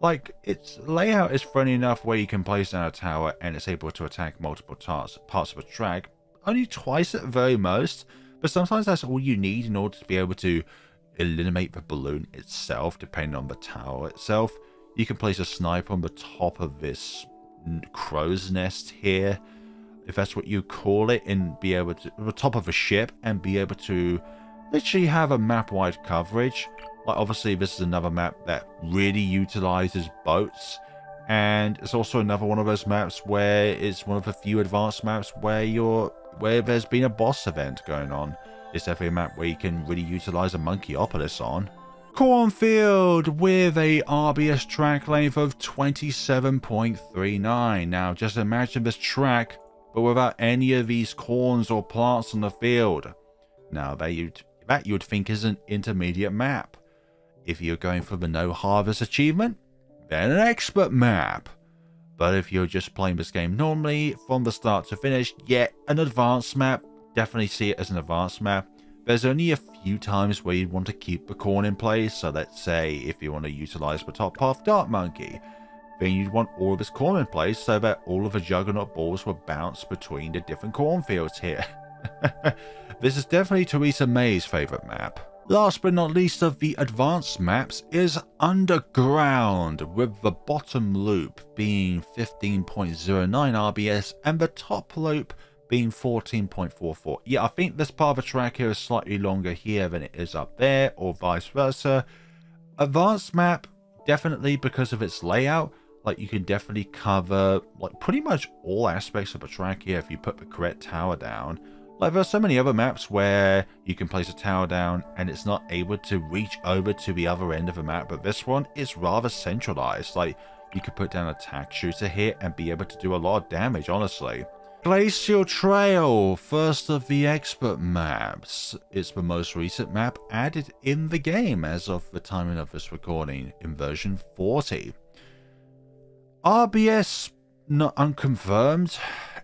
Like, its layout is friendly enough where you can place down a tower and it's able to attack multiple parts of a track, only twice at the very most, but sometimes that's all you need in order to be able to eliminate the balloon itself, depending on the tower itself. You can place a sniper on the top of this crow's nest here, if that's what you call it, and be able to, the top of a ship, and be able to literally have a map-wide coverage. Like, obviously, this is another map that really utilizes boats, and it's also another one of those maps where it's one of the few advanced maps where you're where there's been a boss event going on. It's definitely a map where you can really utilize a Monkeyopolis on. Cornfield with a RBS track length of 27.39. Now just imagine this track, but without any of these corns or plants on the field. Now that you'd, that you'd think is an intermediate map. If you're going for the no harvest achievement, then an expert map. But if you're just playing this game normally, from the start to finish, yet an advanced map, definitely see it as an advanced map. There's only a few times where you'd want to keep the corn in place, so let's say if you want to utilize the top path Dart Monkey, then you'd want all of this corn in place so that all of the Juggernaut balls will bounce between the different cornfields here. this is definitely Theresa May's favourite map. Last but not least of the advanced maps is Underground, with the bottom loop being 15.09 RBS and the top loop being 14.44. Yeah, I think this part of the track here is slightly longer here than it is up there, or vice versa. Advanced map, definitely because of its layout, like you can definitely cover like pretty much all aspects of a track here if you put the correct tower down. Like there are so many other maps where you can place a tower down and it's not able to reach over to the other end of the map, but this one is rather centralized. Like you could put down a tack shooter here and be able to do a lot of damage, honestly. Glacial Trail, first of the expert maps. It's the most recent map added in the game as of the timing of this recording in version 40. RBS not unconfirmed,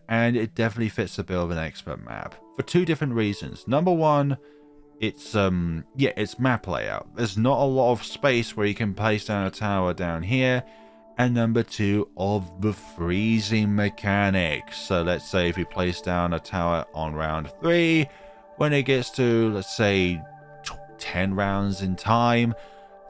and it definitely fits the bill of an expert map for two different reasons. Number one, it's um yeah, it's map layout. There's not a lot of space where you can place down a tower down here and number two of the freezing mechanics. So let's say if you place down a tower on round three, when it gets to let's say 10 rounds in time,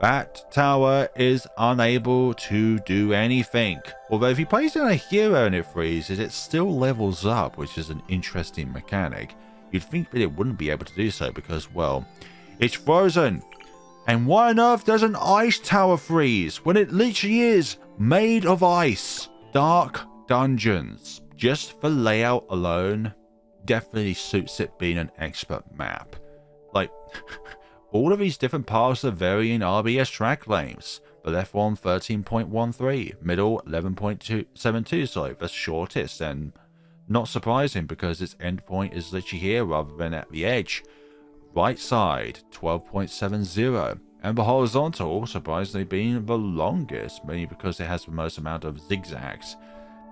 that tower is unable to do anything. Although if you place down a hero and it freezes, it still levels up, which is an interesting mechanic. You'd think that it wouldn't be able to do so because, well, it's frozen. And why on earth does an ice tower freeze when it literally is made of ice? Dark Dungeons, just for layout alone, definitely suits it being an expert map. Like, all of these different parts are varying RBS track lengths. The left one 13.13, middle 11.72, sorry, the shortest, and not surprising because its endpoint is literally here rather than at the edge right side 12.70 and the horizontal surprisingly being the longest mainly because it has the most amount of zigzags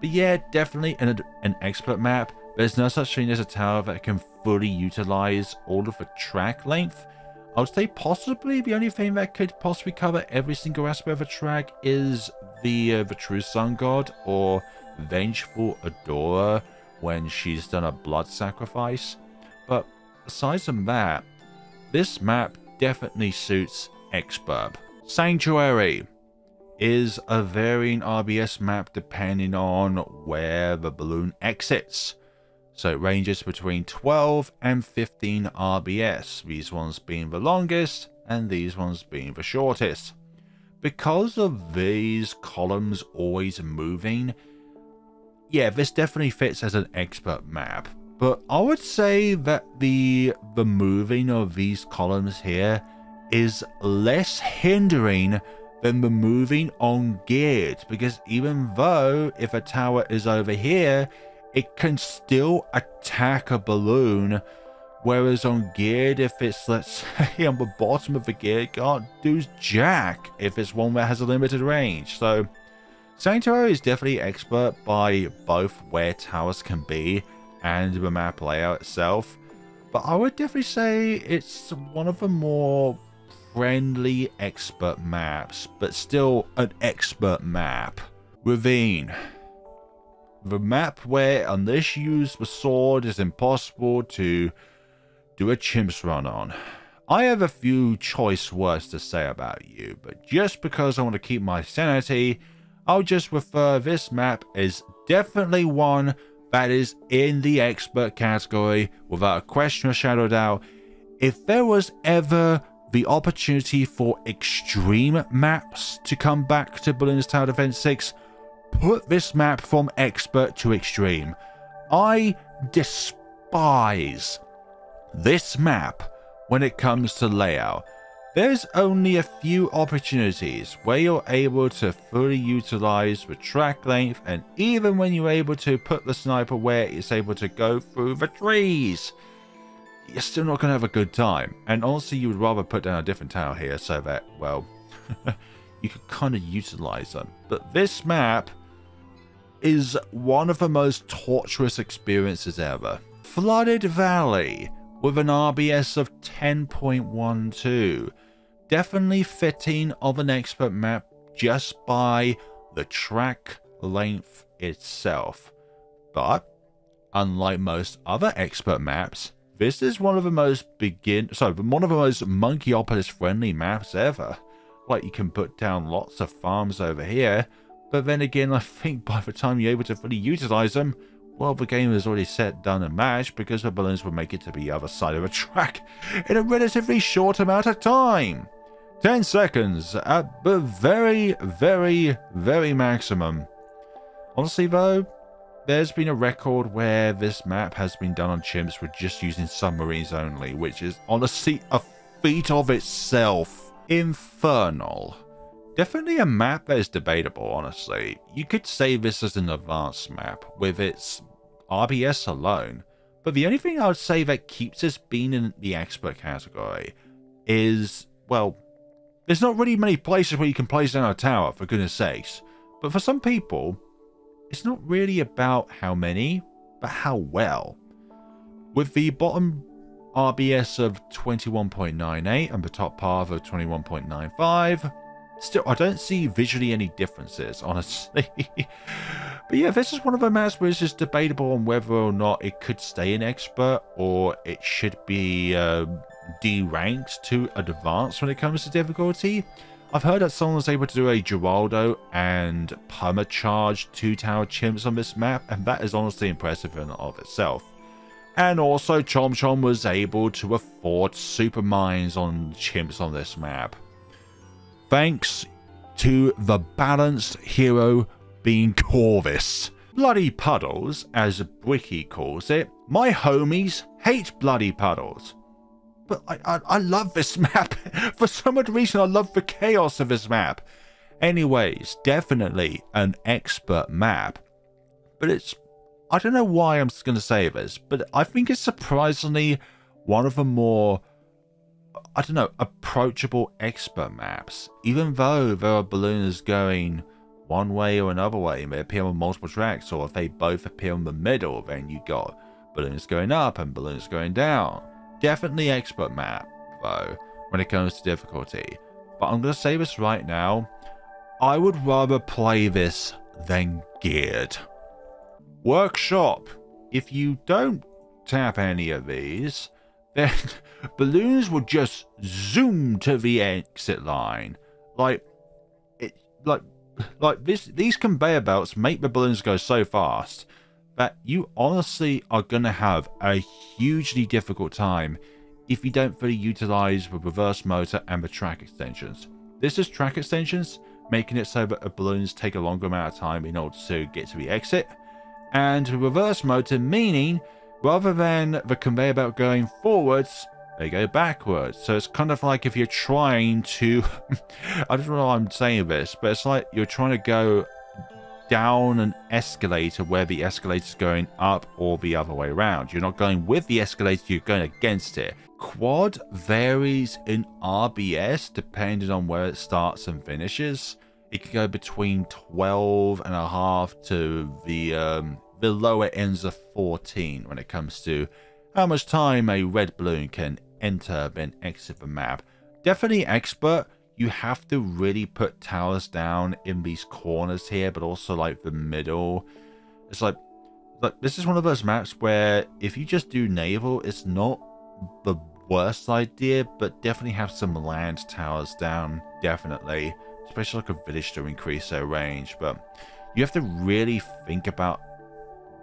but yeah definitely an, an expert map There's no such thing as a tower that can fully utilize all of the track length. I would say possibly the only thing that could possibly cover every single aspect of a track is the uh, the true sun god or vengeful Adora when she's done a blood sacrifice. But aside from that, this map definitely suits Exburb. Sanctuary is a varying RBS map depending on where the balloon exits. So it ranges between 12 and 15 RBS, these ones being the longest and these ones being the shortest. Because of these columns always moving, yeah, this definitely fits as an expert map. But I would say that the the moving of these columns here is less hindering than the moving on geared because even though if a tower is over here, it can still attack a balloon. Whereas on geared, if it's, let's say, on the bottom of the gear, can't do jack if it's one that has a limited range. So, Sanctuary is definitely expert by both where towers can be and the map layout itself. But I would definitely say it's one of the more friendly expert maps, but still an expert map. Ravine the map where, unless you use the sword, is impossible to do a chimps run on. I have a few choice words to say about you, but just because I want to keep my sanity, I'll just refer this map as definitely one that is in the expert category without a question or shadow doubt. If there was ever the opportunity for extreme maps to come back to Bloons Tower Defense 6, put this map from expert to extreme. I despise this map when it comes to layout. There's only a few opportunities where you're able to fully utilize the track length and even when you're able to put the sniper where it's able to go through the trees, you're still not going to have a good time. And also you would rather put down a different tower here so that, well, you could kind of utilize them. But this map is one of the most torturous experiences ever. Flooded Valley with an RBS of 10.12. Definitely fitting of an expert map just by the track length itself. But, unlike most other expert maps, this is one of the most begin sorry, one of the most Monkeyopolis friendly maps ever. Like you can put down lots of farms over here, but then again, I think by the time you're able to fully utilize them, well, the game is already set, done, and matched because the balloons will make it to the other side of a track in a relatively short amount of time. 10 seconds at the very, very, very maximum. Honestly, though, there's been a record where this map has been done on chimps with just using submarines only, which is honestly a feat of itself. Infernal. Definitely a map that is debatable, honestly. You could say this is an advanced map with its RBS alone, but the only thing I would say that keeps this being in the expert category is, well, there's not really many places where you can place down a tower, for goodness sakes. But for some people, it's not really about how many, but how well. With the bottom RBS of 21.98 and the top part of 21.95, Still, I don't see visually any differences, honestly. but yeah, this is one of the maps where it's just debatable on whether or not it could stay in expert or it should be uh, D-ranked to advanced when it comes to difficulty. I've heard that someone was able to do a Geraldo and Puma permacharge two tower chimps on this map, and that is honestly impressive in and of itself. And also, Chom Chom was able to afford super mines on chimps on this map thanks to the balanced hero being Corvus. Bloody puddles, as Bricky calls it. My homies hate bloody puddles. But I, I, I love this map. For some odd reason, I love the chaos of this map. Anyways, definitely an expert map. But it's... I don't know why I'm going to say this, but I think it's surprisingly one of the more I don't know, approachable expert maps. Even though there are balloons going one way or another way. It may appear on multiple tracks, or if they both appear in the middle, then you got balloons going up and balloons going down. Definitely expert map, though, when it comes to difficulty. But I'm going to say this right now. I would rather play this than geared. Workshop. If you don't tap any of these, then balloons will just zoom to the exit line. Like, it, like like this these conveyor belts make the balloons go so fast that you honestly are going to have a hugely difficult time if you don't fully utilize the reverse motor and the track extensions. This is track extensions, making it so that the balloons take a longer amount of time in order to get to the exit. And the reverse motor meaning rather than the conveyor belt going forwards, they go backwards. So it's kind of like if you're trying to, I don't know why I'm saying this, but it's like you're trying to go down an escalator where the escalator is going up or the other way around. You're not going with the escalator, you're going against it. Quad varies in RBS depending on where it starts and finishes. It can go between 12 and a half to the um, the lower ends of 14 when it comes to how much time a red balloon can enter and exit the map. Definitely expert. You have to really put towers down in these corners here, but also like the middle. It's like, like this is one of those maps where if you just do naval, it's not the worst idea, but definitely have some land towers down, definitely. Especially like a village to increase their range, but you have to really think about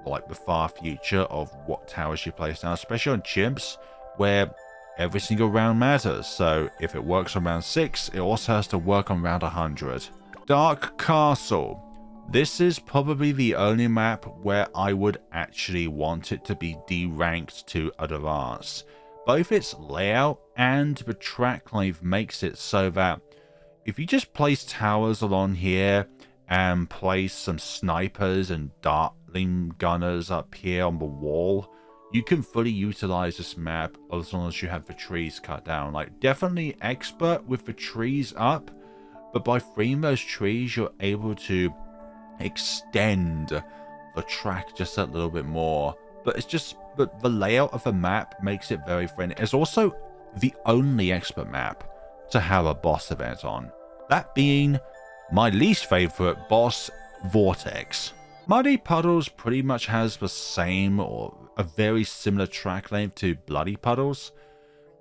like the far future of what towers you place down, especially on chimps, where every single round matters. So if it works on round 6, it also has to work on round 100. Dark Castle. This is probably the only map where I would actually want it to be deranked to advanced. Both its layout and the track length makes it so that if you just place towers along here and place some snipers and dart gunners up here on the wall, you can fully utilize this map as long as you have the trees cut down. Like, definitely expert with the trees up, but by freeing those trees, you're able to extend the track just a little bit more. But it's just, but the layout of the map makes it very friendly. It's also the only expert map to have a boss event on. That being my least favorite boss, Vortex. Muddy Puddles pretty much has the same or a very similar track length to Bloody Puddles.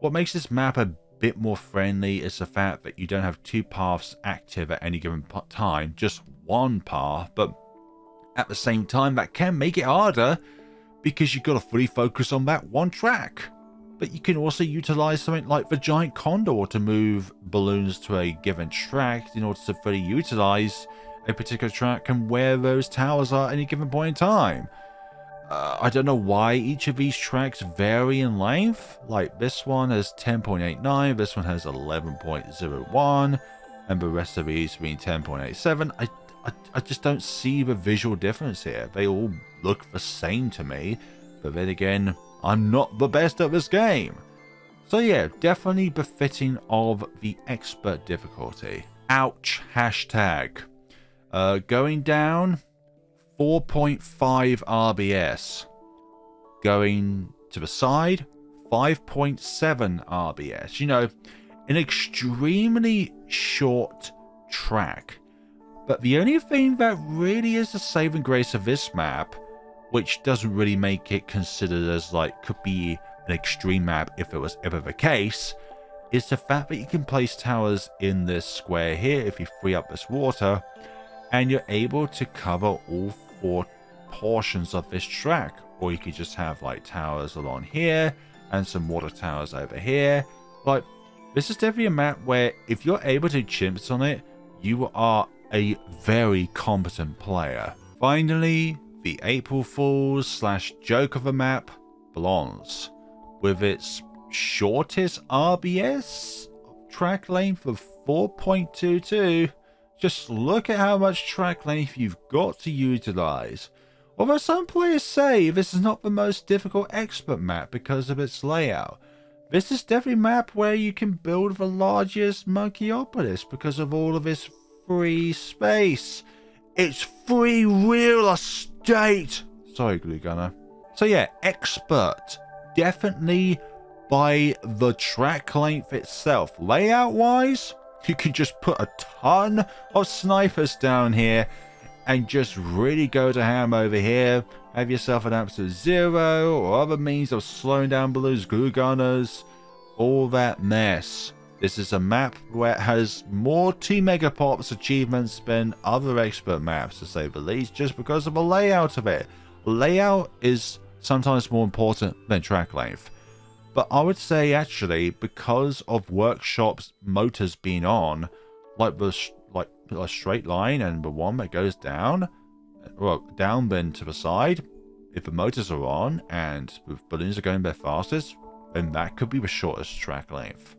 What makes this map a bit more friendly is the fact that you don't have two paths active at any given time, just one path, but at the same time that can make it harder because you've got to fully focus on that one track. But you can also utilize something like the Giant Condor to move balloons to a given track in order to fully utilize a particular track and where those towers are at any given point in time. Uh, I don't know why each of these tracks vary in length. Like this one has 10.89, this one has 11.01, and the rest of these being 10.87. I, I, I just don't see the visual difference here. They all look the same to me, but then again, I'm not the best at this game. So yeah, definitely befitting of the expert difficulty. Ouch, hashtag. Uh, going down, 4.5 RBS. Going to the side, 5.7 RBS. You know, an extremely short track. But the only thing that really is the saving grace of this map, which doesn't really make it considered as like could be an extreme map if it was ever the case, is the fact that you can place towers in this square here if you free up this water and you're able to cover all four portions of this track. Or you could just have like towers along here and some water towers over here. Like this is definitely a map where if you're able to chimps on it you are a very competent player. Finally the april fools slash joke of a map Blons with its shortest rbs track length of 4.22 just look at how much track length you've got to utilize. Although some players say this is not the most difficult expert map because of its layout, this is definitely a map where you can build the largest Monkeyopolis because of all of its free space. It's free real estate. Sorry, Glue Gunner. So yeah, expert. Definitely by the track length itself. Layout wise, you can just put a ton of snipers down here and just really go to ham over here. Have yourself an absolute zero or other means of slowing down balloons, glue gunners, all that mess. This is a map where it has more T Megapops achievements than other expert maps, to say the least, just because of the layout of it. Layout is sometimes more important than track length. But I would say actually, because of workshops motors being on, like the like a straight line and the one that goes down, well, down then to the side, if the motors are on and the bloons are going their fastest, then that could be the shortest track length.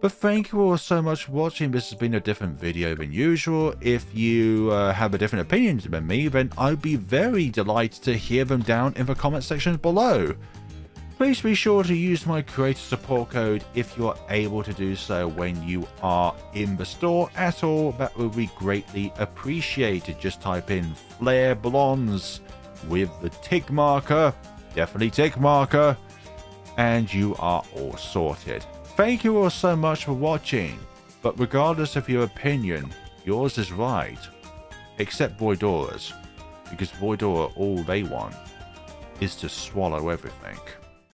But thank you all so much for watching. This has been a different video than usual. If you uh, have a different opinion than me, then I'd be very delighted to hear them down in the comment section below. Please be sure to use my creator support code if you are able to do so when you are in the store at all. That would be greatly appreciated. Just type in FlareBloons with the tick marker, definitely tick marker, and you are all sorted. Thank you all so much for watching, but regardless of your opinion, yours is right. Except Voidora's, because Voidora all they want is to swallow everything.